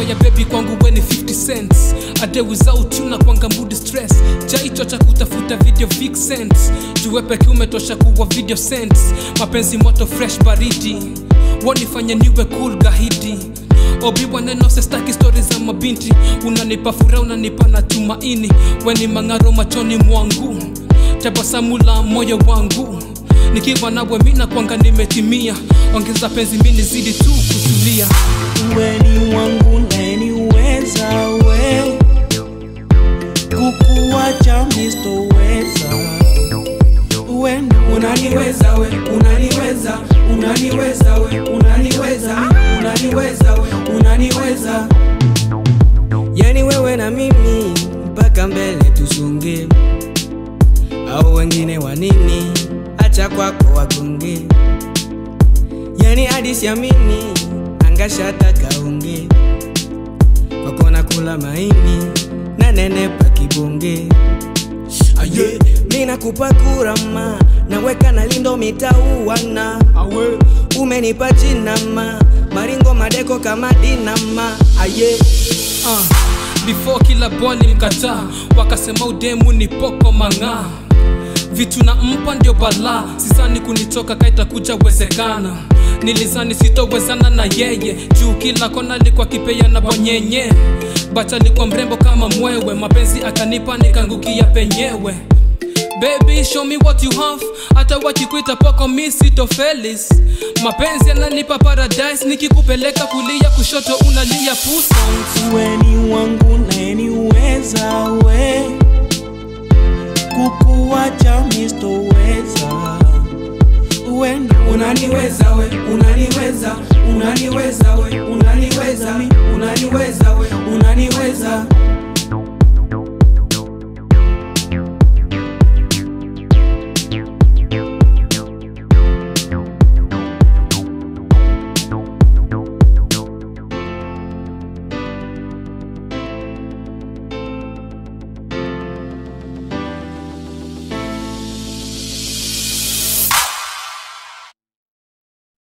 hivi kwangu weni 50 cents. A day without you na kwanga mbudi stress chaicho cha kutafuta video vixens juwe peke umetosha kuwa video sense. Mapenzi moto fresh baridi. Wanifanya niwe cool gahidi. Obiwa neno sestaki stori za mabinti. Unanipa furaha unanipa na tumaini weni mang'aro machoni mwangu. Tabasamu la moyo wangu. Nikiwa nawe mina kwanga nimetimia. Ongeza penzi mini zidi tu kutulia. Weni kukuwacha mistoweza. Wenu unaniweza we unaniweza unaniweza we unaniweza unaniweza we unaniweza. Yani wewe na mimi mpaka mbele tusonge. Au wengine wa nini? Acha kwako wagonge. Yani adisiamini siamini angashata wakona wako kula maini na nenepa kibonge aye. Mina nakupa kurama naweka na lindo mitauana. Awe. Umenipa jinama maringo madeko kama dinama aye. Uh, before kila boli mkataa wakasema udemu ni poko mang'aa vitu na mpa ndio balaa. Sisani kunitoka kaitakuja wezekana nilizani sitowezana na yeye. Juu kila kona alikuwa kipea na bonyenye. Bacha alikuwa mrembo kama mwewe. Mapenzi akanipa nikangukia penyewe. Baby, show me what you have. Hata wakikwita poko mi sitofelis. Mapenzi yananipa paradise. Nikikupeleka kulia kushoto unalia pusa weni wangu neniweza unaniweza we unaniweza unaniweza we